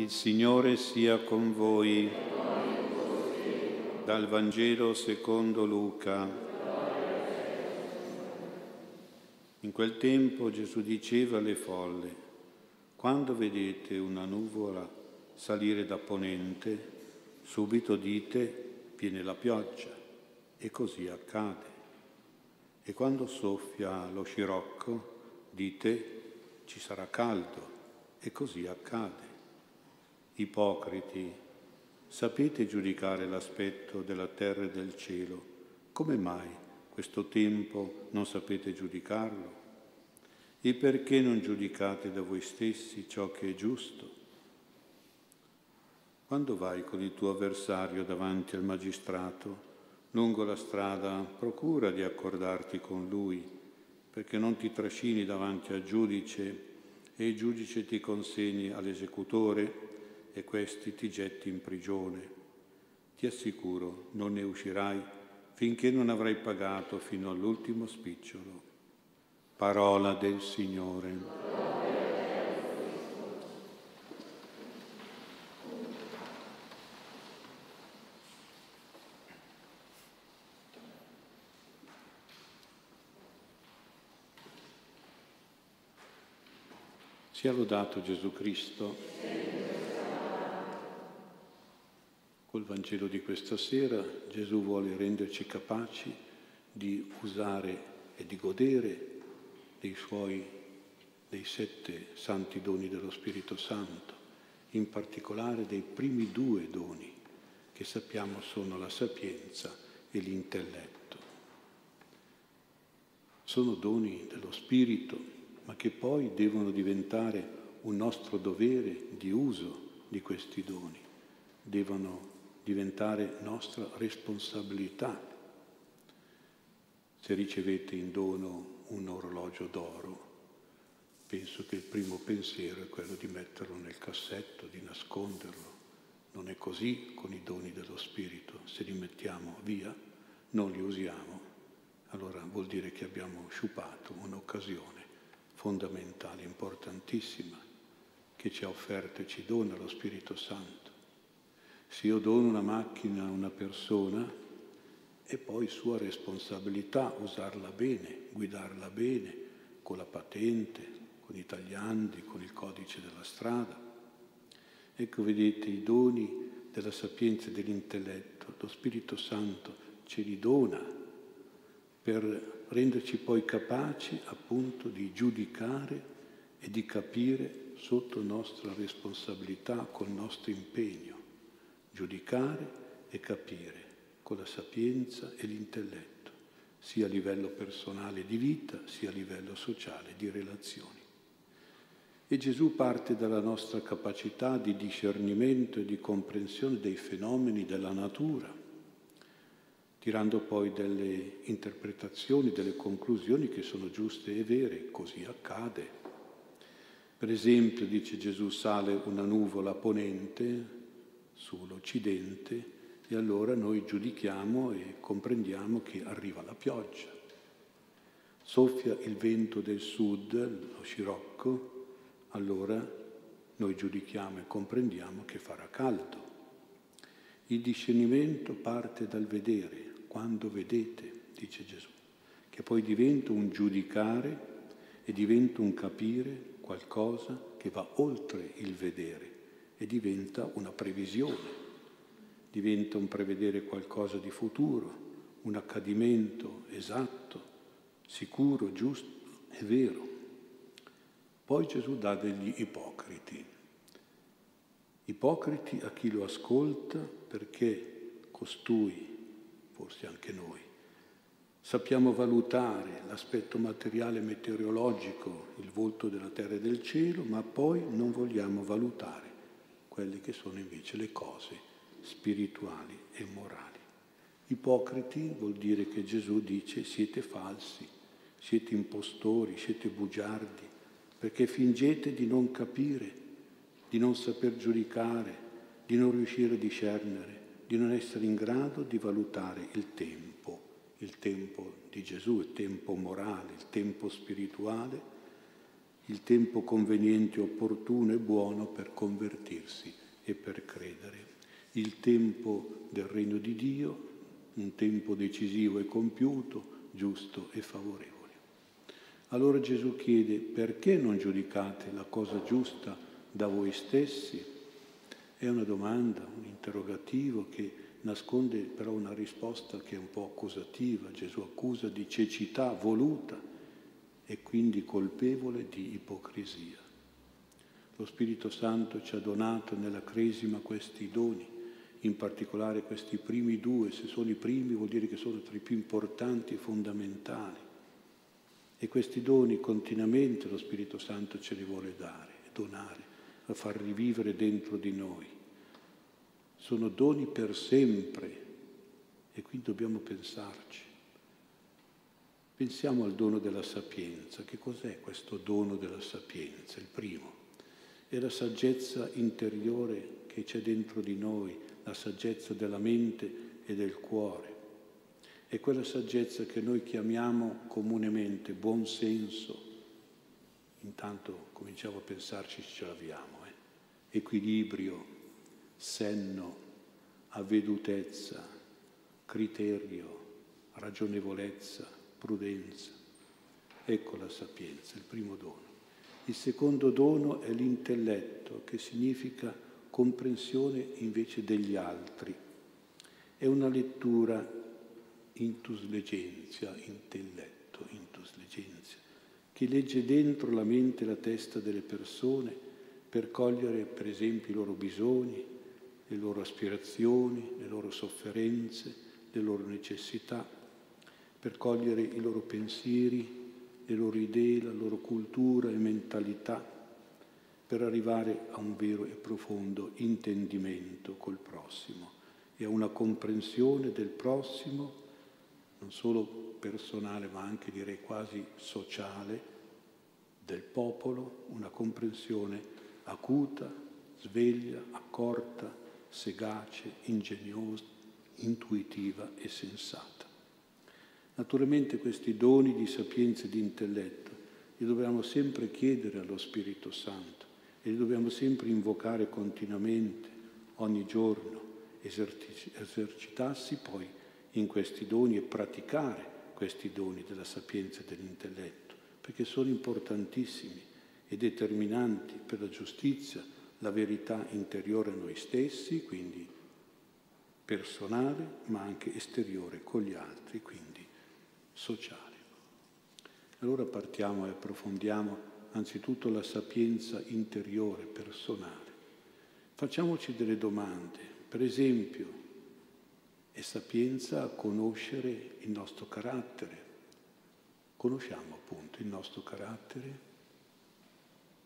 Il Signore sia con voi. Dal Vangelo secondo Luca. In quel tempo Gesù diceva alle folle, quando vedete una nuvola salire da ponente, subito dite viene la pioggia e così accade. E quando soffia lo scirocco, dite ci sarà caldo e così accade. Ipocriti, sapete giudicare l'aspetto della terra e del cielo, come mai questo tempo non sapete giudicarlo? E perché non giudicate da voi stessi ciò che è giusto? Quando vai con il tuo avversario davanti al magistrato, lungo la strada, procura di accordarti con lui, perché non ti trascini davanti al giudice e il giudice ti consegni all'esecutore e questi ti getti in prigione. Ti assicuro, non ne uscirai finché non avrai pagato fino all'ultimo spicciolo. Parola del Signore. Sia lodato Gesù Cristo. Col Vangelo di questa sera Gesù vuole renderci capaci di usare e di godere dei suoi, dei sette santi doni dello Spirito Santo, in particolare dei primi due doni che sappiamo sono la sapienza e l'intelletto. Sono doni dello Spirito ma che poi devono diventare un nostro dovere di uso di questi doni, devono diventare nostra responsabilità. Se ricevete in dono un orologio d'oro, penso che il primo pensiero è quello di metterlo nel cassetto, di nasconderlo. Non è così con i doni dello Spirito. Se li mettiamo via, non li usiamo, allora vuol dire che abbiamo sciupato un'occasione fondamentale, importantissima, che ci ha offerto e ci dona lo Spirito Santo. Se io dono una macchina a una persona, è poi sua responsabilità usarla bene, guidarla bene, con la patente, con i tagliandi, con il codice della strada. Ecco, vedete, i doni della sapienza e dell'intelletto, lo Spirito Santo ce li dona per renderci poi capaci appunto di giudicare e di capire sotto nostra responsabilità, col nostro impegno, giudicare e capire con la sapienza e l'intelletto, sia a livello personale di vita, sia a livello sociale di relazioni. E Gesù parte dalla nostra capacità di discernimento e di comprensione dei fenomeni della natura tirando poi delle interpretazioni, delle conclusioni che sono giuste e vere, così accade. Per esempio, dice Gesù, sale una nuvola ponente sull'Occidente e allora noi giudichiamo e comprendiamo che arriva la pioggia. Soffia il vento del sud, lo scirocco, allora noi giudichiamo e comprendiamo che farà caldo. Il discernimento parte dal vedere, quando vedete, dice Gesù, che poi diventa un giudicare e diventa un capire qualcosa che va oltre il vedere e diventa una previsione, diventa un prevedere qualcosa di futuro, un accadimento esatto, sicuro, giusto e vero. Poi Gesù dà degli ipocriti. Ipocriti a chi lo ascolta perché costui forse anche noi. Sappiamo valutare l'aspetto materiale meteorologico, il volto della terra e del cielo, ma poi non vogliamo valutare quelle che sono invece le cose spirituali e morali. Ipocriti vuol dire che Gesù dice siete falsi, siete impostori, siete bugiardi, perché fingete di non capire, di non saper giudicare, di non riuscire a discernere di non essere in grado di valutare il tempo, il tempo di Gesù, il tempo morale, il tempo spirituale, il tempo conveniente, opportuno e buono per convertirsi e per credere. Il tempo del regno di Dio, un tempo decisivo e compiuto, giusto e favorevole. Allora Gesù chiede perché non giudicate la cosa giusta da voi stessi? È una domanda, un interrogativo che nasconde però una risposta che è un po' accusativa. Gesù accusa di cecità voluta e quindi colpevole di ipocrisia. Lo Spirito Santo ci ha donato nella Cresima questi doni, in particolare questi primi due, se sono i primi vuol dire che sono tra i più importanti e fondamentali e questi doni continuamente lo Spirito Santo ce li vuole dare, donare, a far rivivere dentro di noi. Sono doni per sempre e qui dobbiamo pensarci. Pensiamo al dono della sapienza. Che cos'è questo dono della sapienza? Il primo è la saggezza interiore che c'è dentro di noi, la saggezza della mente e del cuore è quella saggezza che noi chiamiamo comunemente buon senso. Intanto cominciamo a pensarci se ce l'abbiamo. Eh? Equilibrio, senno, avvedutezza, criterio, ragionevolezza, prudenza. Ecco la sapienza, il primo dono. Il secondo dono è l'intelletto, che significa comprensione invece degli altri. È una lettura intus legenzia, intelletto, intus che legge dentro la mente e la testa delle persone per cogliere per esempio i loro bisogni, le loro aspirazioni, le loro sofferenze, le loro necessità, per cogliere i loro pensieri, le loro idee, la loro cultura e mentalità, per arrivare a un vero e profondo intendimento col prossimo e a una comprensione del prossimo non solo personale ma anche direi quasi sociale del popolo, una comprensione acuta, sveglia, accorta, sagace, ingegnosa, intuitiva e sensata. Naturalmente questi doni di sapienza e di intelletto li dobbiamo sempre chiedere allo Spirito Santo e li dobbiamo sempre invocare continuamente, ogni giorno, esercitarsi poi in questi doni e praticare questi doni della sapienza e dell'intelletto, perché sono importantissimi e determinanti per la giustizia, la verità interiore a noi stessi, quindi personale, ma anche esteriore con gli altri, quindi sociale. Allora partiamo e approfondiamo anzitutto la sapienza interiore, personale. Facciamoci delle domande, per esempio, è sapienza conoscere il nostro carattere. Conosciamo appunto il nostro carattere,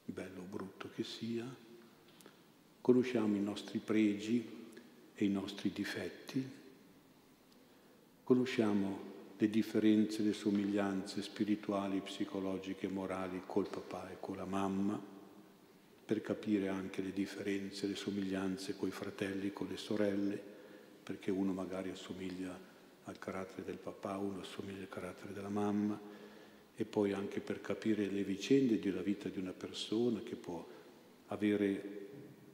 bello o brutto che sia, conosciamo i nostri pregi e i nostri difetti, conosciamo le differenze, le somiglianze spirituali, psicologiche, morali col papà e con la mamma, per capire anche le differenze, le somiglianze con i fratelli, con le sorelle perché uno magari assomiglia al carattere del papà, uno assomiglia al carattere della mamma, e poi anche per capire le vicende della vita di una persona che può avere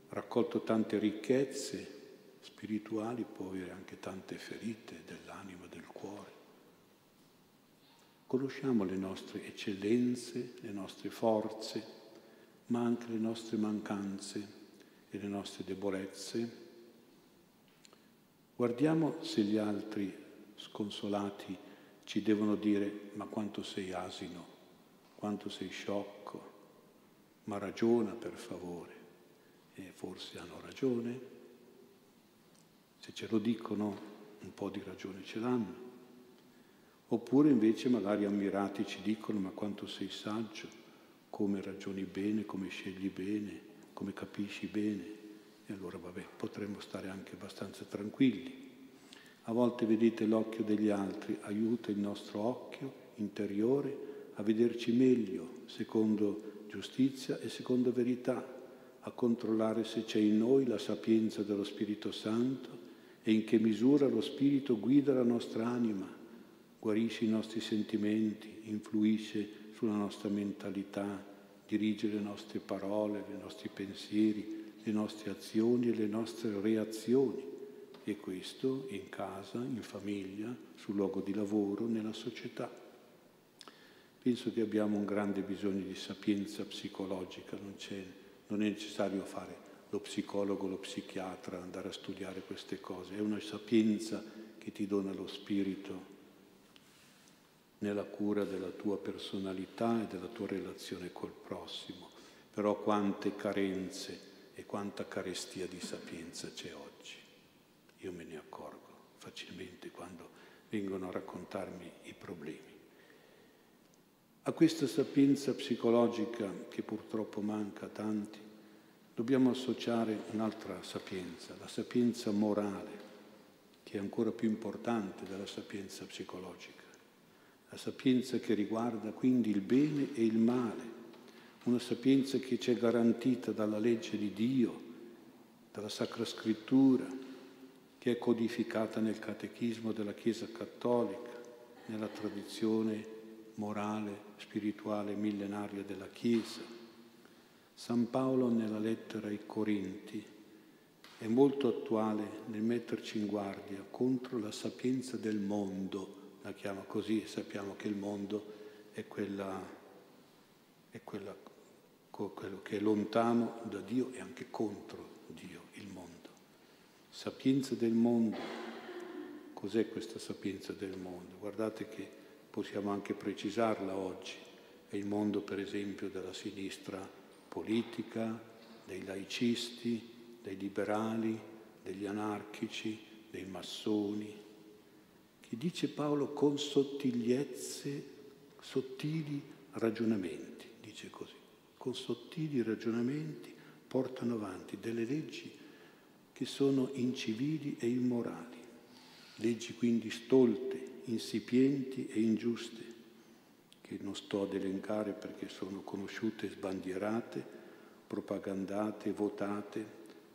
raccolto tante ricchezze spirituali, può avere anche tante ferite dell'anima. Conosciamo le nostre eccellenze, le nostre forze, ma anche le nostre mancanze e le nostre debolezze Guardiamo se gli altri sconsolati ci devono dire ma quanto sei asino, quanto sei sciocco, ma ragiona per favore. E forse hanno ragione. Se ce lo dicono, un po' di ragione ce l'hanno. Oppure invece magari ammirati ci dicono ma quanto sei saggio, come ragioni bene, come scegli bene, come capisci bene. E allora vabbè, potremmo stare anche abbastanza tranquilli. A volte vedete l'occhio degli altri, aiuta il nostro occhio interiore a vederci meglio, secondo giustizia e secondo verità, a controllare se c'è in noi la sapienza dello Spirito Santo e in che misura lo Spirito guida la nostra anima, guarisce i nostri sentimenti, influisce sulla nostra mentalità, dirige le nostre parole, i nostri pensieri, le nostre azioni e le nostre reazioni. E questo in casa, in famiglia, sul luogo di lavoro, nella società. Penso che abbiamo un grande bisogno di sapienza psicologica, non, non è necessario fare lo psicologo, lo psichiatra, andare a studiare queste cose, è una sapienza che ti dona lo spirito nella cura della tua personalità e della tua relazione col prossimo. Però quante carenze e quanta carestia di sapienza c'è oggi. Io me ne accorgo facilmente quando vengono a raccontarmi i problemi. A questa sapienza psicologica che purtroppo manca a tanti, dobbiamo associare un'altra sapienza, la sapienza morale, che è ancora più importante della sapienza psicologica la sapienza che riguarda quindi il bene e il male, una sapienza che ci è garantita dalla legge di Dio, dalla Sacra Scrittura, che è codificata nel catechismo della Chiesa Cattolica, nella tradizione morale, spirituale millenaria della Chiesa. San Paolo nella lettera ai Corinti è molto attuale nel metterci in guardia contro la sapienza del mondo la chiama così, sappiamo che il mondo è, quella, è quella, quello che è lontano da Dio e anche contro Dio, il mondo. Sapienza del mondo, cos'è questa sapienza del mondo? Guardate che possiamo anche precisarla oggi, è il mondo per esempio della sinistra politica, dei laicisti, dei liberali, degli anarchici, dei massoni, che dice Paolo con sottigliezze, sottili ragionamenti, dice così, con sottili ragionamenti portano avanti delle leggi che sono incivili e immorali, leggi quindi stolte, insipienti e ingiuste, che non sto ad elencare perché sono conosciute sbandierate, propagandate, votate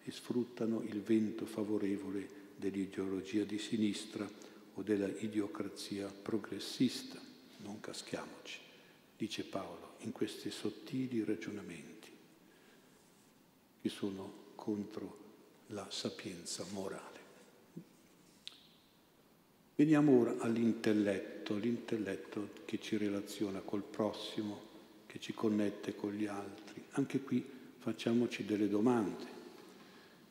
e sfruttano il vento favorevole dell'ideologia di sinistra o della idiocrazia progressista. Non caschiamoci, dice Paolo, in questi sottili ragionamenti che sono contro la sapienza morale. Veniamo ora all'intelletto, l'intelletto che ci relaziona col prossimo, che ci connette con gli altri. Anche qui facciamoci delle domande.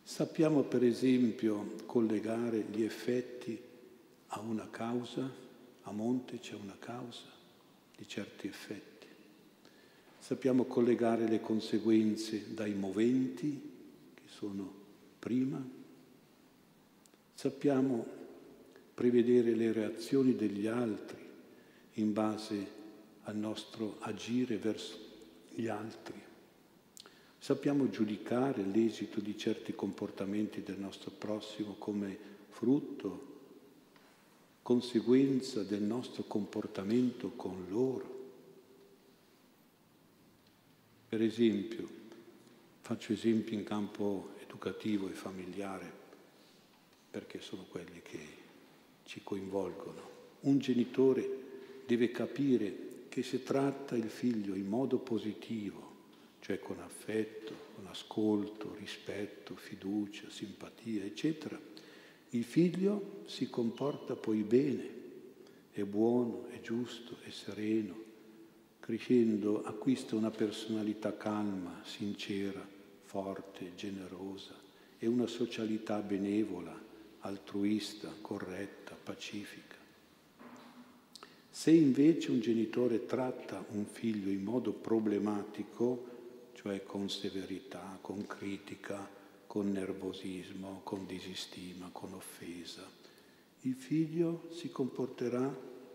Sappiamo per esempio collegare gli effetti a una causa, a monte c'è una causa di certi effetti. Sappiamo collegare le conseguenze dai moventi che sono prima. Sappiamo prevedere le reazioni degli altri in base al nostro agire verso gli altri. Sappiamo giudicare l'esito di certi comportamenti del nostro prossimo come frutto conseguenza del nostro comportamento con loro. Per esempio, faccio esempi in campo educativo e familiare, perché sono quelli che ci coinvolgono. Un genitore deve capire che se tratta il figlio in modo positivo, cioè con affetto, con ascolto, rispetto, fiducia, simpatia, eccetera, il figlio si comporta poi bene, è buono, è giusto, è sereno, crescendo acquista una personalità calma, sincera, forte, generosa e una socialità benevola, altruista, corretta, pacifica. Se invece un genitore tratta un figlio in modo problematico, cioè con severità, con critica, con nervosismo, con disistima, con offesa. Il figlio si comporterà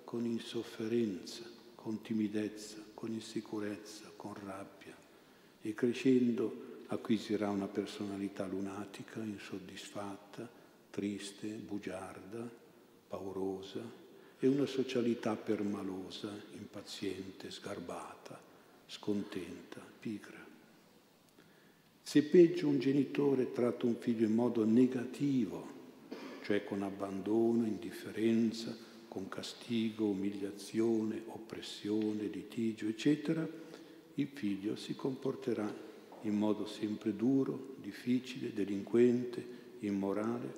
con insofferenza, con timidezza, con insicurezza, con rabbia e crescendo acquisirà una personalità lunatica, insoddisfatta, triste, bugiarda, paurosa e una socialità permalosa, impaziente, sgarbata, scontenta, pigra. Se peggio un genitore tratta un figlio in modo negativo, cioè con abbandono, indifferenza, con castigo, umiliazione, oppressione, litigio, eccetera, il figlio si comporterà in modo sempre duro, difficile, delinquente, immorale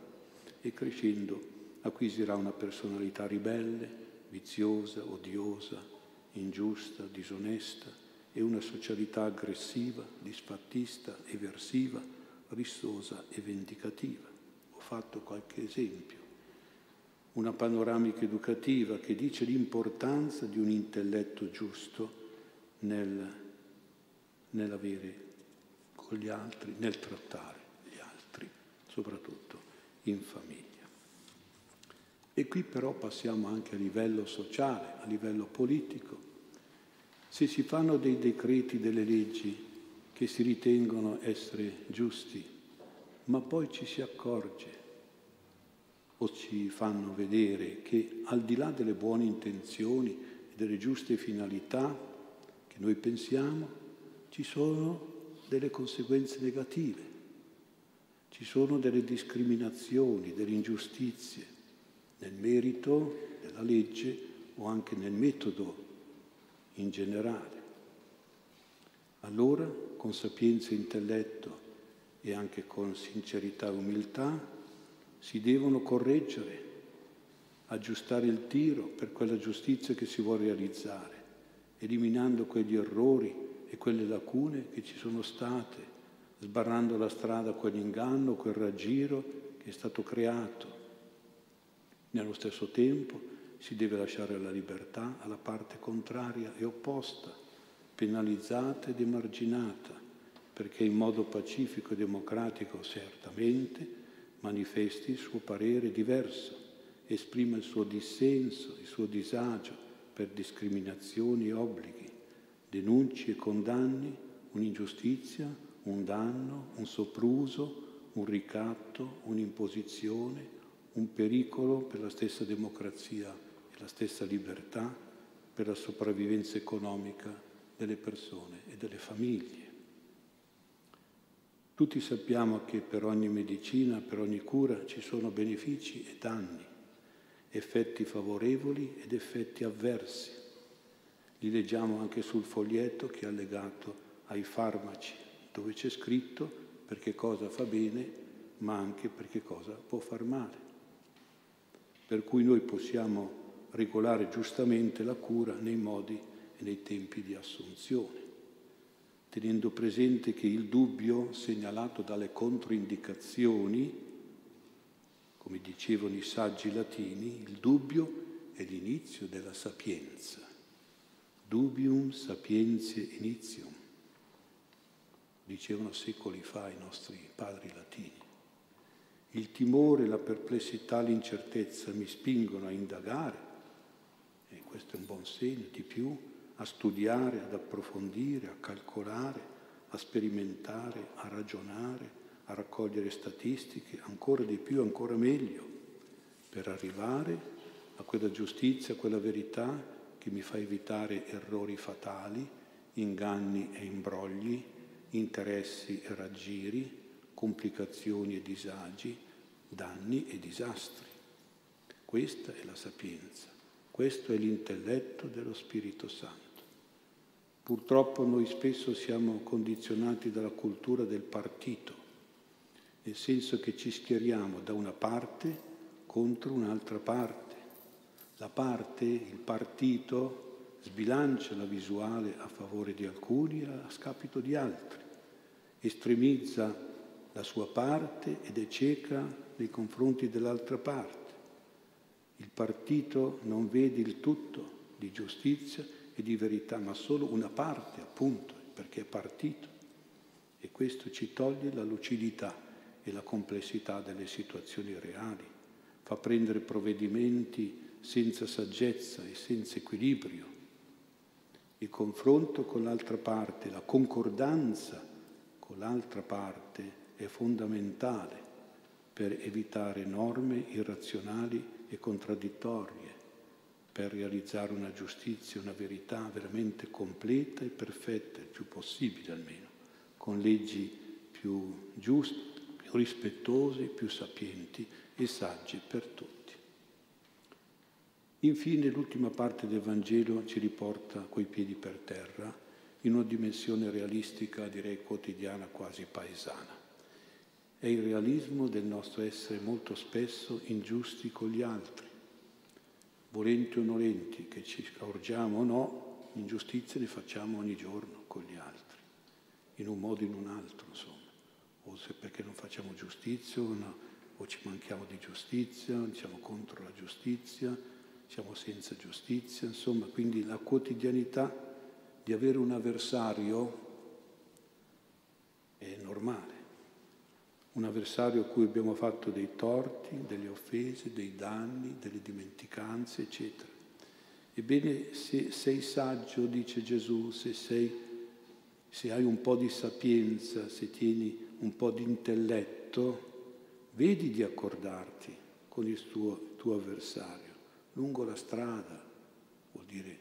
e crescendo acquisirà una personalità ribelle, viziosa, odiosa, ingiusta, disonesta e una socialità aggressiva, disfattista, eversiva, rissosa e vendicativa. Ho fatto qualche esempio. Una panoramica educativa che dice l'importanza di un intelletto giusto nel, nell'avere con gli altri, nel trattare gli altri, soprattutto in famiglia. E qui però passiamo anche a livello sociale, a livello politico. Se si fanno dei decreti, delle leggi che si ritengono essere giusti, ma poi ci si accorge o ci fanno vedere che al di là delle buone intenzioni e delle giuste finalità che noi pensiamo, ci sono delle conseguenze negative, ci sono delle discriminazioni, delle ingiustizie nel merito della legge o anche nel metodo in generale. Allora, con sapienza e intelletto e anche con sincerità e umiltà, si devono correggere, aggiustare il tiro per quella giustizia che si vuole realizzare, eliminando quegli errori e quelle lacune che ci sono state, sbarrando la strada a quell'inganno, quel raggiro che è stato creato. Nello stesso tempo si deve lasciare la libertà alla parte contraria e opposta, penalizzata ed emarginata, perché in modo pacifico e democratico certamente manifesti il suo parere diverso, esprima il suo dissenso, il suo disagio per discriminazioni e obblighi denunci e condanni un'ingiustizia, un danno, un sopruso, un ricatto, un'imposizione, un pericolo per la stessa democrazia la stessa libertà, per la sopravvivenza economica delle persone e delle famiglie. Tutti sappiamo che per ogni medicina, per ogni cura ci sono benefici e danni, effetti favorevoli ed effetti avversi. Li leggiamo anche sul foglietto che è allegato ai farmaci, dove c'è scritto per che cosa fa bene, ma anche per che cosa può far male. Per cui noi possiamo regolare giustamente la cura nei modi e nei tempi di assunzione, tenendo presente che il dubbio segnalato dalle controindicazioni, come dicevano i saggi latini, il dubbio è l'inizio della sapienza. Dubium sapientiae initium, dicevano secoli fa i nostri padri latini. Il timore, la perplessità, l'incertezza mi spingono a indagare, questo è un buon segno, di più, a studiare, ad approfondire, a calcolare, a sperimentare, a ragionare, a raccogliere statistiche, ancora di più, ancora meglio, per arrivare a quella giustizia, a quella verità che mi fa evitare errori fatali, inganni e imbrogli, interessi e raggiri, complicazioni e disagi, danni e disastri. Questa è la sapienza, questo è l'intelletto dello Spirito Santo. Purtroppo noi spesso siamo condizionati dalla cultura del partito, nel senso che ci schieriamo da una parte contro un'altra parte la parte, il partito sbilancia la visuale a favore di alcuni a scapito di altri, estremizza la sua parte ed è cieca nei confronti dell'altra parte. Il partito non vede il tutto di giustizia e di verità, ma solo una parte, appunto, perché è partito. E questo ci toglie la lucidità e la complessità delle situazioni reali, fa prendere provvedimenti senza saggezza e senza equilibrio. Il confronto con l'altra parte, la concordanza con l'altra parte è fondamentale per evitare norme irrazionali e contraddittorie, per realizzare una giustizia, una verità veramente completa e perfetta, il più possibile almeno, con leggi più giuste, più rispettose, più sapienti e sagge per tutti. Infine l'ultima parte del Vangelo ci riporta coi piedi per terra in una dimensione realistica, direi quotidiana, quasi paesana. È il realismo del nostro essere molto spesso ingiusti con gli altri, volenti o nolenti, che ci scorgiamo o no, ingiustizie ne facciamo ogni giorno con gli altri, in un modo o in un altro, insomma. O se perché non facciamo giustizia, no, o ci manchiamo di giustizia, siamo contro la giustizia, siamo senza giustizia, insomma, quindi la quotidianità di avere un avversario è normale, un avversario a cui abbiamo fatto dei torti, delle offese, dei danni, delle dimenticanze, eccetera. Ebbene, se sei saggio, dice Gesù, se, sei, se hai un po' di sapienza, se tieni un po' di intelletto, vedi di accordarti con il tuo, tuo avversario lungo la strada, vuol dire,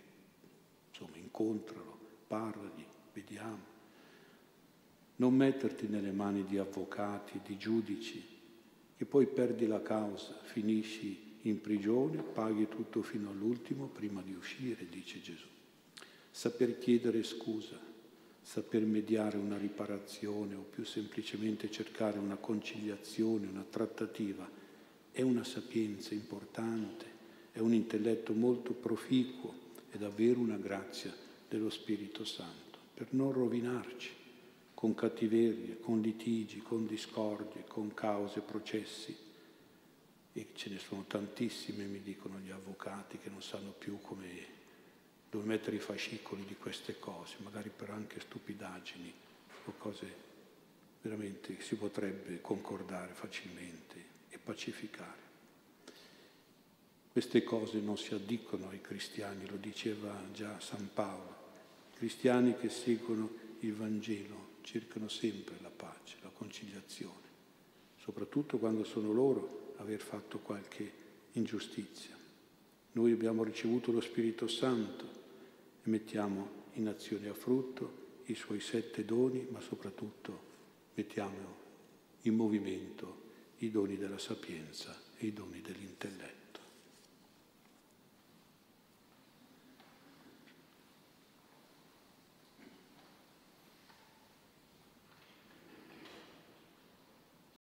insomma, incontralo parlagli, vediamo. Non metterti nelle mani di avvocati, di giudici, che poi perdi la causa, finisci in prigione, paghi tutto fino all'ultimo prima di uscire, dice Gesù. Saper chiedere scusa, saper mediare una riparazione o più semplicemente cercare una conciliazione, una trattativa, è una sapienza importante, è un intelletto molto proficuo, è davvero una grazia dello Spirito Santo, per non rovinarci con cattiverie, con litigi, con discordie, con cause, processi. E ce ne sono tantissime, mi dicono gli avvocati, che non sanno più come, dove mettere i fascicoli di queste cose, magari per anche stupidaggini o cose veramente che si potrebbe concordare facilmente e pacificare. Queste cose non si addicono ai cristiani, lo diceva già San Paolo cristiani che seguono il Vangelo cercano sempre la pace, la conciliazione, soprattutto quando sono loro aver fatto qualche ingiustizia. Noi abbiamo ricevuto lo Spirito Santo e mettiamo in azione a frutto i suoi sette doni, ma soprattutto mettiamo in movimento i doni della sapienza e i doni dell'intelletto.